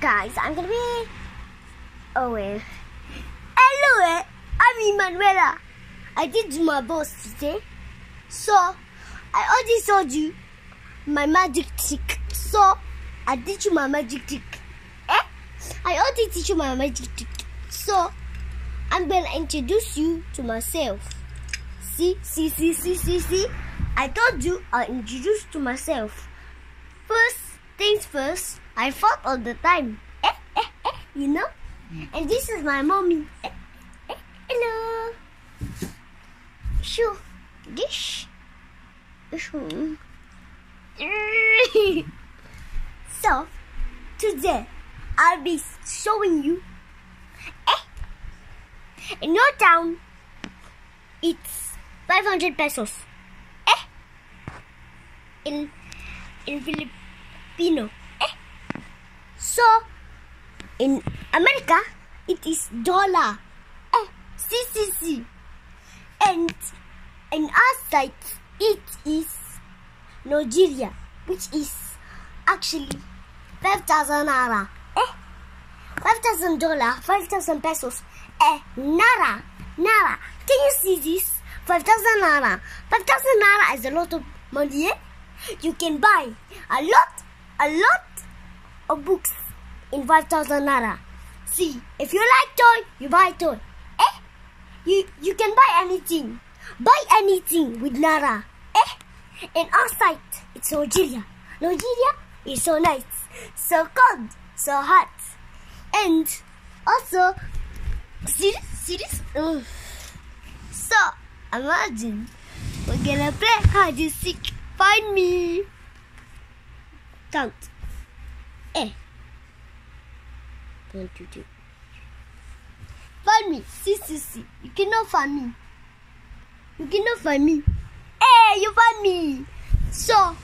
Guys, I'm gonna be Owen. Hello, eh? I'm Emmanuella. I did my boss today, so I already told you my magic trick. So I teach you my magic trick. Eh? I already teach you my magic trick. So I'm gonna introduce you to myself. See, see, see, see, see, see. I told you I introduced introduce to myself. First things first. I fought all the time. Eh, eh, eh, you know? And this is my mommy. Eh, eh, hello. Shoo. Dish. So, today I'll be showing you. Eh, in your town, it's 500 pesos. Eh, in in Filipino. So, in America, it is dollar. Eh, CCC. And in our side, it is Nigeria, which is actually 5,000 naira. Eh, 5,000 dollar, 5,000 pesos. Eh, naira, naira. Can you see this? 5,000 naira. 5,000 naira is a lot of money, eh? You can buy a lot, a lot of books in 5000 naira. See, if you like toy, you buy toy. Eh? You you can buy anything. Buy anything with naira. Eh? In our site, it's Nigeria. Nigeria is so nice, so cold, so hot. And also, see this? See this? Ugh. So, imagine we're gonna play hide and seek. Find me. Count. Eh. One, two, three. Find me. See, see, see. You cannot find me. You cannot find me. Hey, you find me. So,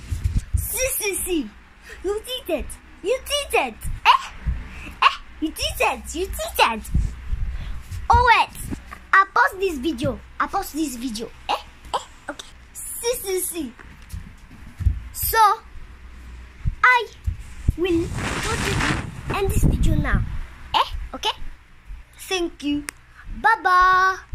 see, see, see. You did it. You did it. Eh? Eh? You did it. You did it. Oh, wait. I post this video. I post this video. Eh? Eh? Okay. See, see, see. So, I will end this video now. Eh? Okay? Thank you. Bye-bye.